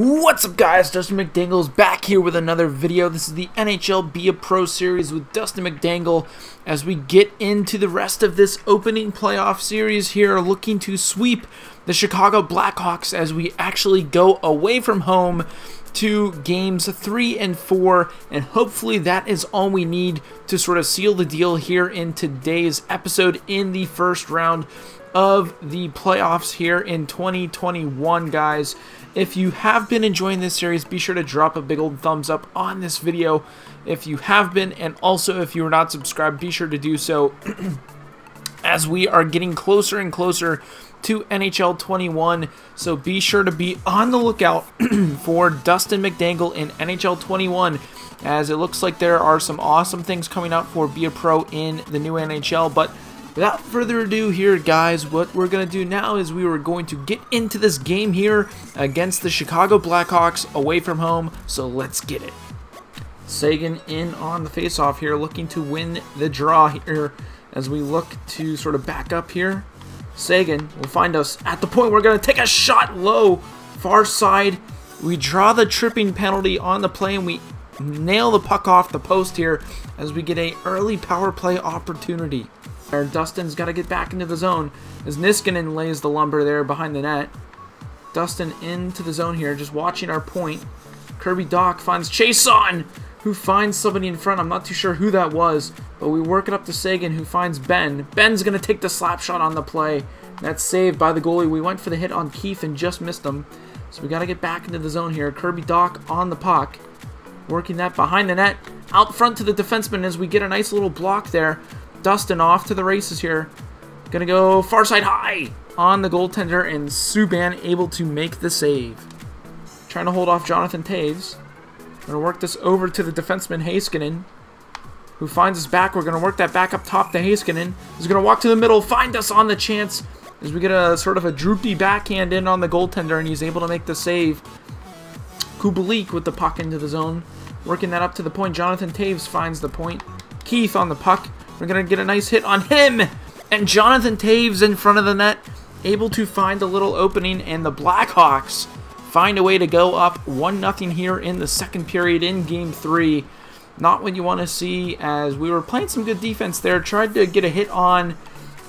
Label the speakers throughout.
Speaker 1: What's up guys, Dustin McDangle's back here with another video. This is the NHL Be A Pro series with Dustin McDangle as we get into the rest of this opening playoff series here looking to sweep the Chicago Blackhawks as we actually go away from home to games 3 and 4 and hopefully that is all we need to sort of seal the deal here in today's episode in the first round of the playoffs here in 2021 guys. If you have been enjoying this series, be sure to drop a big old thumbs up on this video if you have been, and also if you are not subscribed, be sure to do so as we are getting closer and closer to NHL 21. So be sure to be on the lookout for Dustin McDangle in NHL 21 as it looks like there are some awesome things coming out for Be a Pro in the new NHL. But without further ado here, guys, what we're going to do now is we are going to get into this game here against the Chicago Blackhawks away from home. So let's get it. Seguin in on the faceoff here, looking to win the draw here as we look to sort of back up here. Seguin will find us at the point we're going to take a shot low, far side. We draw the tripping penalty on the play and we nail the puck off the post here as we get a early power play opportunity. Dustin's got to get back into the zone as Niskanen lays the lumber there behind the net. Dustin into the zone here, just watching our point. Kirby Dach finds Chiasson, who finds somebody in front. I'm not too sure who that was, but we work it up to Seguin, who finds Benn. Benn's going to take the slap shot on the play. That's saved by the goalie. We went for the hit on Keith and just missed him. So we got to get back into the zone here. Kirby Dach on the puck. Working that behind the net. Out front to the defenseman as we get a nice little block there. Dustin off to the races here. Gonna go far side high on the goaltender, and Subban able to make the save. Trying to hold off Jonathan Toews. Gonna work this over to the defenseman Heiskanen, who finds us back. We're gonna work that back up top to Heiskanen. He's gonna walk to the middle, find us on the chance as we get a sort of a droopy backhand in on the goaltender, and he's able to make the save. Kubalik with the puck into the zone. Working that up to the point. Jonathan Toews finds the point. Keith on the puck. We're going to get a nice hit on him. And Jonathan Toews in front of the net, able to find a little opening, and the Blackhawks find a way to go up 1-0 here in the second period in Game 3. Not what you want to see as we were playing some good defense there. Tried to get a hit on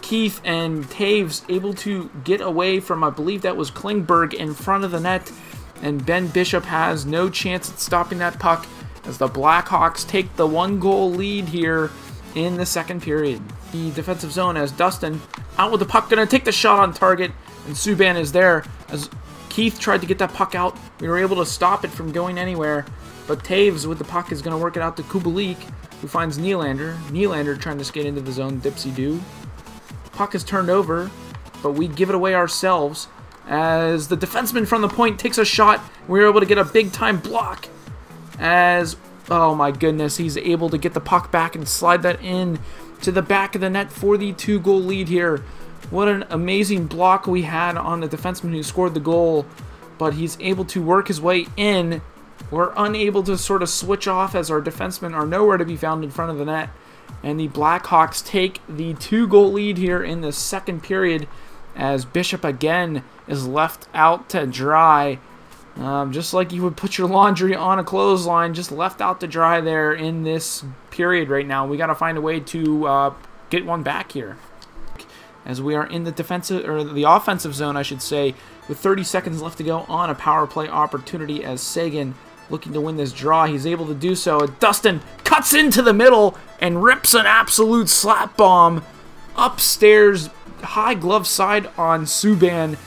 Speaker 1: Keith and Toews able to get away from, I believe that was Klingberg in front of the net. And Ben Bishop has no chance at stopping that puck as the Blackhawks take the one goal lead here in the second period. The defensive zone as Dustin out with the puck, gonna take the shot on target, and Subban is there as Keith tried to get that puck out. We were able to stop it from going anywhere, but Toews with the puck is gonna work it out to Kubalik, who finds Nylander. Nylander trying to skate into the zone, dipsy do. Puck is turned over, but we give it away ourselves as the defenseman from the point takes a shot. We were able to get a big time block as Oh my goodness, he's able to get the puck back and slide that in to the back of the net for the two goal lead here. What an amazing block we had on the defenseman who scored the goal, but he's able to work his way in. We're unable to sort of switch off as our defensemen are nowhere to be found in front of the net. And the Blackhawks take the two goal lead here in the second period as Bishop again is left out to dry um, just like you would put your laundry on a clothesline, just left out to dry there in this period right now. We got to find a way to uh, get one back here. As we are in the defensive or the offensive zone, I should say, with 30 seconds left to go on a power play opportunity as Seguin looking to win this draw. He's able to do so. Dustin cuts into the middle and rips an absolute slap bomb upstairs, high glove side on Subban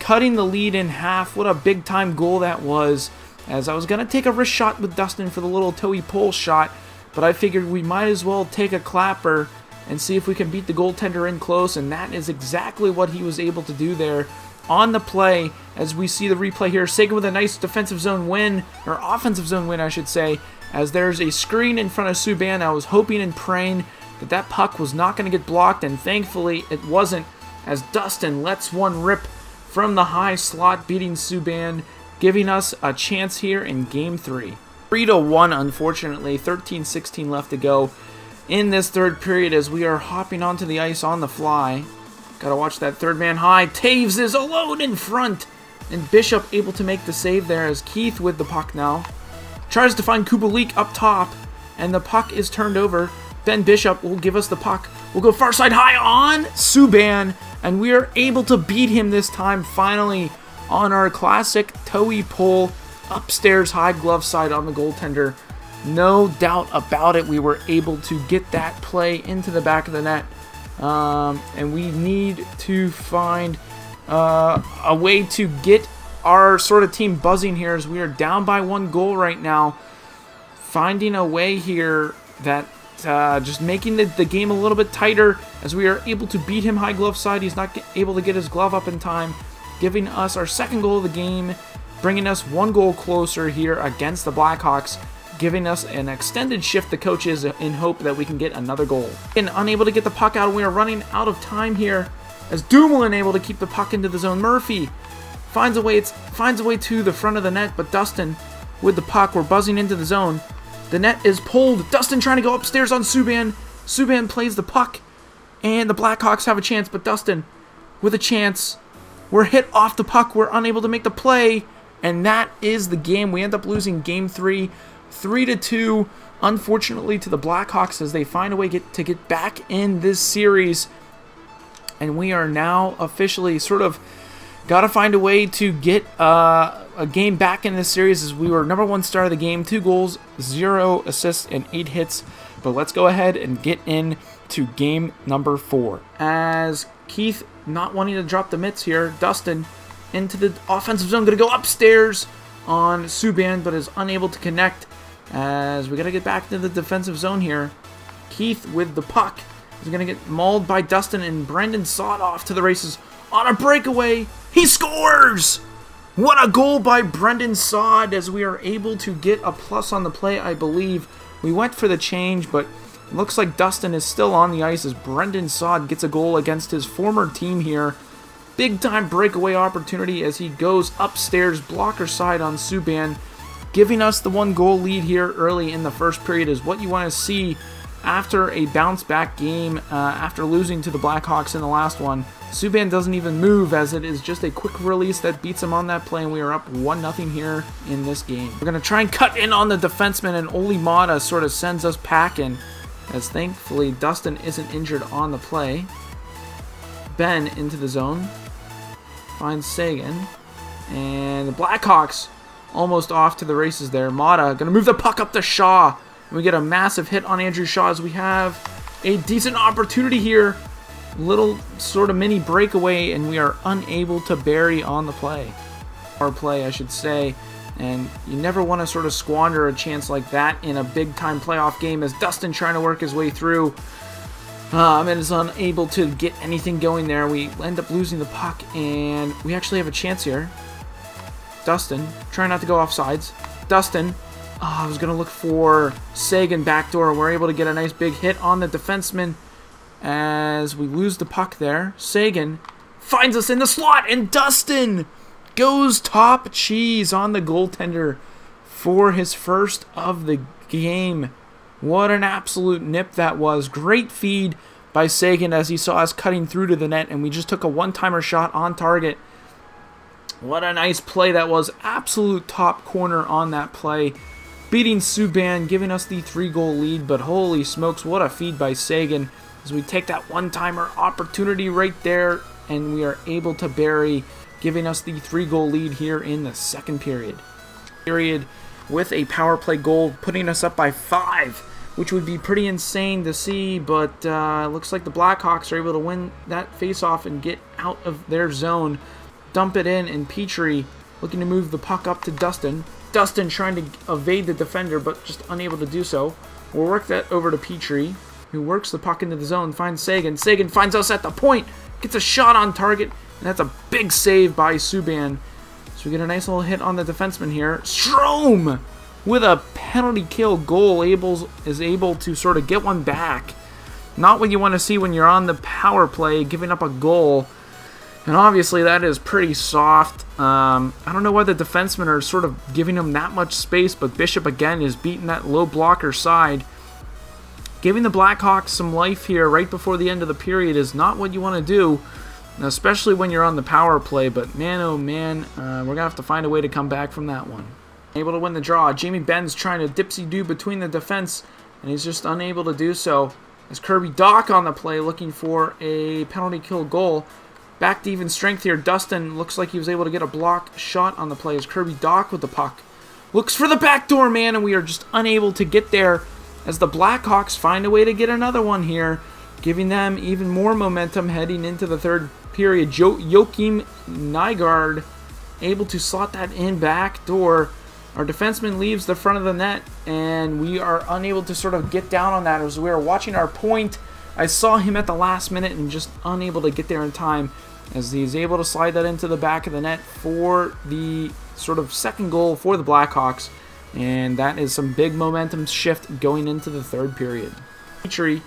Speaker 1: cutting the lead in half. What a big time goal that was. As I was going to take a wrist shot with Dustin for the little toey pole shot, but I figured we might as well take a clapper and see if we can beat the goaltender in close, and that is exactly what he was able to do there on the play as we see the replay here. Seguin with a nice defensive zone win, or offensive zone win, I should say, as there's a screen in front of Subban. I was hoping and praying that that puck was not going to get blocked, and thankfully it wasn't, as Dustin lets one rip from the high slot, beating Subban, giving us a chance here in Game 3. 3 to 1, unfortunately. 13 16 left to go in this third period as we are hopping onto the ice on the fly. Gotta watch that third man high. Toews is alone in front And Bishop able to make the save there as Keith with the puck now. Tries to find Kubalik up top. And the puck is turned over. Ben Bishop will give us the puck. We'll go far side high on Subban. And we are able to beat him this time finally on our classic Toey pull upstairs high glove side on the goaltender. No doubt about it, we were able to get that play into the back of the net. Um, and we need to find uh, a way to get our sort of team buzzing here as we are down by one goal right now. Finding a way here that uh, just making the, the, game a little bit tighter as we are able to beat him high glove side. He's not able to get his glove up in time, giving us our second goal of the game, bringing us one goal closer here against the Blackhawks giving us an extended shift to coaches in hope that we can get another goal. And unable to get the puck out, we are running out of time here as Dumoulin able to keep the puck into the zone. Murphy finds a way finds a way to the front of the net, but Dustin with the puck, we're buzzing into the zone. The net is pulled. Dustin trying to go upstairs on Subban. Subban plays the puck, and the Blackhawks have a chance, but Dustin with a chance. We're hit off the puck. We're unable to make the play, and that is the game. We end up losing game three 3 to 2, unfortunately, to the Blackhawks as they find a way get, to get back in this series. And we are now officially sort of got to find a way to get uh, a game back in this series as we were number one star of the game, two goals, zero assists, and eight hits. But let's go ahead and get in to game number four. As Keith not wanting to drop the mitts here, Dustin into the offensive zone, to go upstairs on Subban, but is unable to connect as we got to get back to the defensive zone here. Keith with the puck is going to get mauled by Dustin and Brandon Saad off to the races on a breakaway. He scores! What a goal by Brandon Saad as we are able to get a plus on the play, I believe. We went for the change, but looks like Dustin is still on the ice as Brandon Saad gets a goal against his former team here. Big time breakaway opportunity as he goes upstairs, blocker side on Subban Giving us the one goal lead here early in the first period is what you want to see after a bounce back game uh, after losing to the Blackhawks in the last one. Subban doesn't even move as it is just a quick release that beats him on that play and we are up 1-0 here in this game. We're going to try and cut in on the defenseman and Olli Maatta sort of sends us packing as thankfully Dustin isn't injured on the play. Benn into the zone. Finds Seguin. And the Blackhawks almost off to the races there. Maatta going to move the puck up to Shaw. We get a massive hit on Andrew Shaw as we have a decent opportunity here. Little sort of mini breakaway, and we are unable to bury on the play. Our play, I should say. And you never want to sort of squander a chance like that in a big time playoff game as Dustin trying to work his way through. Um, and is unable to get anything going there. We end up losing the puck, and we actually have a chance here. Dustin, try not to go off sides. Dustin, oh, I was going to look for Seguin backdoor. We're able to get a nice big hit on the defenseman as we lose the puck there. Seguin finds us in the slot, and Dustin goes top cheese on the goaltender for his first of the game. What an absolute nip that was. Great feed by Seguin as he saw us cutting through to the net, and we just took a one-timer shot on target what a nice play that was. Absolute top corner on that play. Beating Subban, giving us the three goal lead, but holy smokes, what a feed by Seguin as we take that one timer opportunity right there and we are able to bury, giving us the three goal lead here in the second period. Period with a power play goal, putting us up by five, which would be pretty insane to see, but uh, looks like the Blackhawks are able to win that face-off and get out of their zone dump it in, and Petry looking to move the puck up to Dustin. Dustin trying to evade the defender, but just unable to do so. We'll work that over to Petry, who works the puck into the zone, finds Seguin. Seguin finds us at the point, gets a shot on target, and that's a big save by Subban. So we get a nice little hit on the defenseman here. Strome with a penalty kill goal able, is able to sort of get one back. Not what you want to see when you're on the power play, giving up a goal. And obviously that is pretty soft. Um, I don't know why the defensemen are sort of giving him that much space, but Bishop again is beating that low blocker side. Giving the Blackhawks some life here right before the end of the period is not what you want to do. especially when you're on the power play. But man, oh man, uh, we're going to have to find a way to come back from that one. Able to win the draw. Jamie Benn's trying to dipsy-do between the defense, and he's just unable to do so. As Kirby Dach on the play looking for a penalty kill goal. Back to even strength here. Dustin looks like he was able to get a block shot on the play as Kirby Dach with the puck. Looks for the back door, man, and we are just unable to get there as the Blackhawks find a way to get another one here, giving them even more momentum heading into the third period. Jo Joakim Nygard able to slot that in back door. Our defenseman leaves the front of the net, and we are unable to sort of get down on that as we are watching our point. I saw him at the last minute and just unable to get there in time as he's able to slide that into the back of the net for the sort of second goal for the Blackhawks. And that is some big momentum shift going into the third period. Petry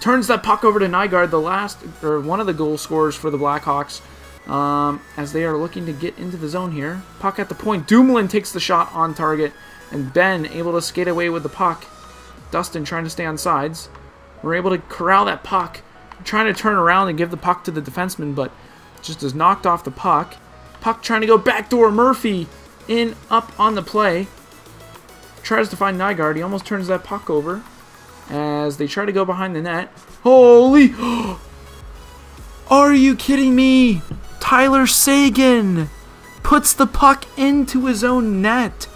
Speaker 1: turns that puck over to Nygard, the last or one of the goal scorers for the Blackhawks um, as they are looking to get into the zone here. Puck at the point. Dumoulin takes the shot on target, and Benn able to skate away with the puck. Dustin trying to stay on sides. We're able to corral that puck. Trying to turn around and give the puck to the defenseman, but just is knocked off the puck. Puck trying to go backdoor. Murphy in up on the play. Tries to find Nygard. He almost turns that puck over as they try to go behind the net. Holy! Are you kidding me? Tyler Seguin puts the puck into his own net.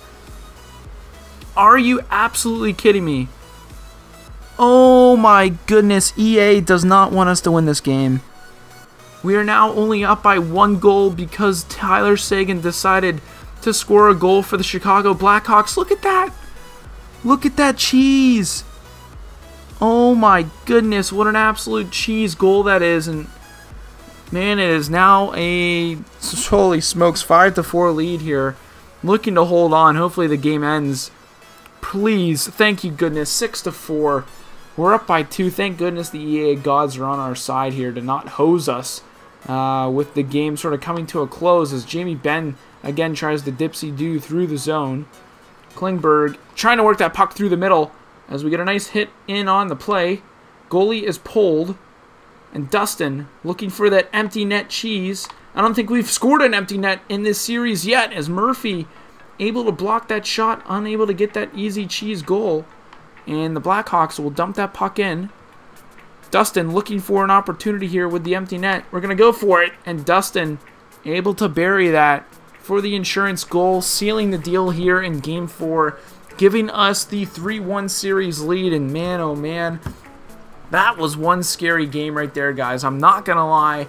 Speaker 1: Are you absolutely kidding me? Oh my goodness, EA does not want us to win this game. We are now only up by one goal because Tyler Seguin decided to score a goal for the Chicago Blackhawks. Look at that! Look at that cheese! Oh my goodness, what an absolute cheese goal that is. And Man, it is now a holy smokes five to four lead here. looking to hold on. Hopefully the game ends. Please, thank you goodness, six to four. We're up by two. Thank goodness the EA gods are on our side here to not hose us uh, with the game sort of coming to a close as Jamie Benn again tries to dipsy do through the zone. Klingberg trying to work that puck through the middle as we get a nice hit in on the play. Goalie is pulled. And Dustin looking for that empty net cheese. I don't think we've scored an empty net in this series yet as Murphy able to block that shot, unable to get that easy cheese goal. And the Blackhawks will dump that puck in. Dustin looking for an opportunity here with the empty net. We're going to go for it. And Dustin able to bury that for the insurance goal, sealing the deal here in game four, giving us the 3 1 series lead. And man, oh man, that was one scary game right there, guys. I'm not going to lie.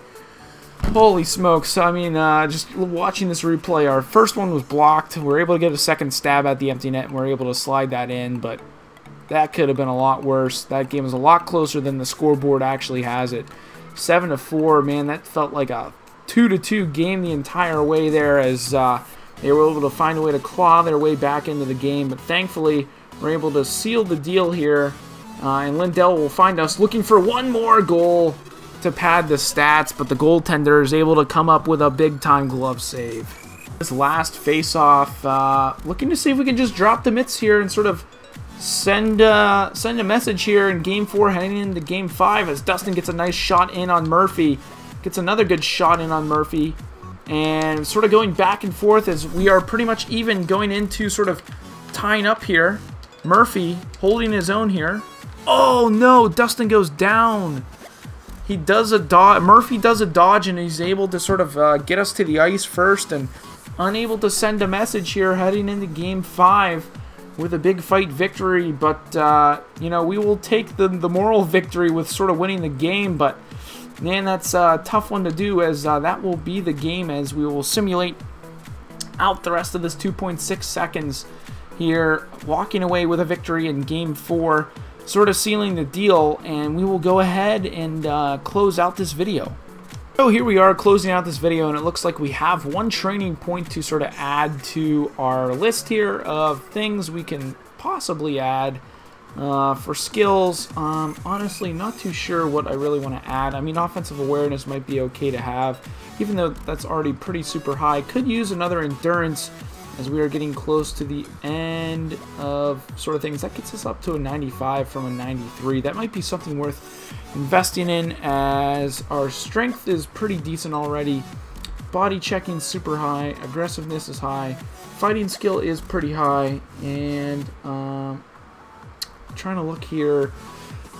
Speaker 1: Holy smokes. I mean, uh, just watching this replay, our first one was blocked. We are able to get a second stab at the empty net, and we are able to slide that in, but that could have been a lot worse. That game was a lot closer than the scoreboard actually has it. 7 to 4, man, that felt like a 2 to 2 game the entire way there as uh, they were able to find a way to claw their way back into the game. But thankfully, we're able to seal the deal here uh, and Lindell will find us looking for one more goal to pad the stats, but the goaltender is able to come up with a big-time glove save. This last face-off, uh, looking to see if we can just drop the mitts here and sort of send uh, send a message here in Game 4 heading into Game 5 as Dustin gets a nice shot in on Murphy. Gets another good shot in on Murphy. And sort of going back and forth as we are pretty much even going into sort of tying up here. Murphy holding his own here. Oh no, Dustin goes down. He does a dodge. Murphy does a dodge and he's able to sort of uh, get us to the ice first and unable to send a message here heading into game five with a big fight victory. But, uh, you know, we will take the, the moral victory with sort of winning the game. But, man, that's a tough one to do as uh, that will be the game as we will simulate out the rest of this 2.6 seconds here, walking away with a victory in game four sort of sealing the deal, and we will go ahead and uh, close out this video. So here we are closing out this video, and it looks like we have one training point to sort of add to our list here of things we can possibly add. Uh, for skills, um, honestly, not too sure what I really want to add. I mean, offensive awareness might be okay to have, even though that's already pretty super high. Could use another endurance as we are getting close to the end of sort of things. That gets us up to a 95 from a 93. That might be something worth investing in as our strength is pretty decent already. Body checking super high, aggressiveness is high, fighting skill is pretty high, and um, trying to look here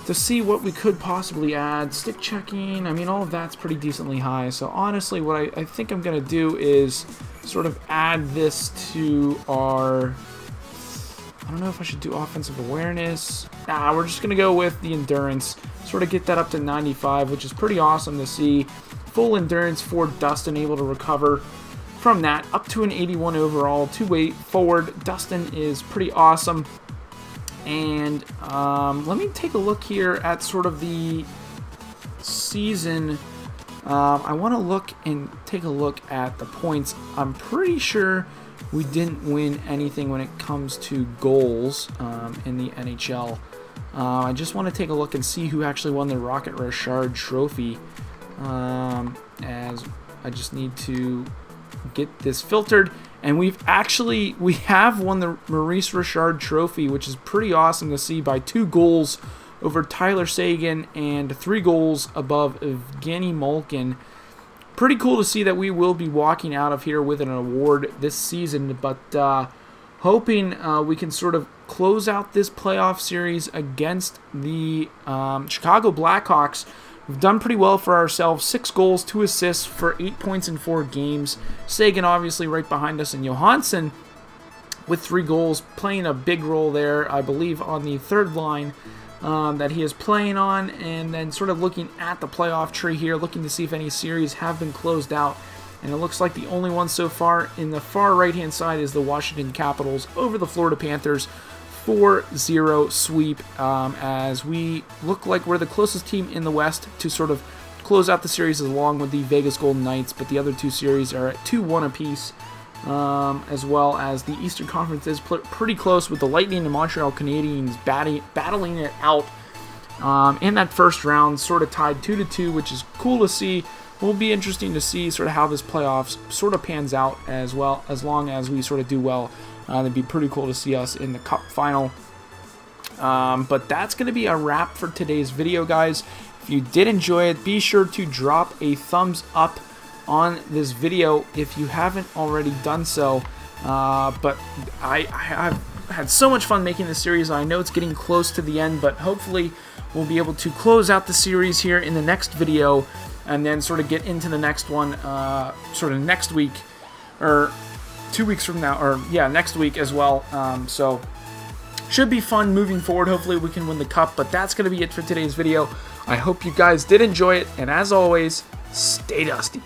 Speaker 1: to see what we could possibly add. Stick checking, I mean, all of that's pretty decently high. So honestly, what I, I think I'm going to do is sort of add this to our... I don't know if I should do offensive awareness. Nah, we're just going to go with the endurance. Sort of get that up to 95, which is pretty awesome to see. Full endurance for Dustin, able to recover from that up to an 81 overall. Two-way forward. Dustin is pretty awesome. And um, let me take a look here at sort of the season. Um, I want to look and take a look at the points. I'm pretty sure we didn't win anything when it comes to goals um, in the NHL. Uh, I just want to take a look and see who actually won the Rocket Richard Trophy. Um, as I just need to get this filtered and we've actually we have won the Maurice Richard Trophy, which is pretty awesome to see by two goals over Tyler Seguin and three goals above Evgeny Malkin. Pretty cool to see that we will be walking out of here with an award this season, but uh, hoping uh, we can sort of close out this playoff series against the um, Chicago Blackhawks We've done pretty well for ourselves. Six goals, two assists for eight points in four games. Seguin obviously right behind us, and Johansson with three goals, playing a big role there, I believe, on the third line um, that he is playing on. And then sort of looking at the playoff tree here, looking to see if any series have been closed out. And it looks like the only one so far in the far right hand side is the Washington Capitals over the Florida Panthers 4-0 sweep um, as we look like we're the closest team in the West to sort of close out the series along with the Vegas Golden Knights, but the other two series are at 2-1 apiece. Um, as well as the Eastern Conference is pretty close with the Lightning and Montreal Canadiens battling it out um, in that first round, sort of tied 2 to 2, which is cool to see. Will be interesting to see sort of how this playoffs sort of pans out as well, as long as we sort of do well uh, it'd be pretty cool to see us in the Cup final. Um, but that's going to be a wrap for today's video, guys. If you did enjoy it, be sure to drop a thumbs up on this video if you haven't already done so. Uh, but I, I have had so much fun making this series. I know it's getting close to the end, but hopefully we'll be able to close out the series here in the next video and then sort of get into the next one uh, sort of next week or two weeks from now, or yeah, next week as well. Um, so should be fun moving forward. Hopefully we can win the cup, but that's going to be it for today's video. I hope you guys did enjoy it, and as always, stay dusty.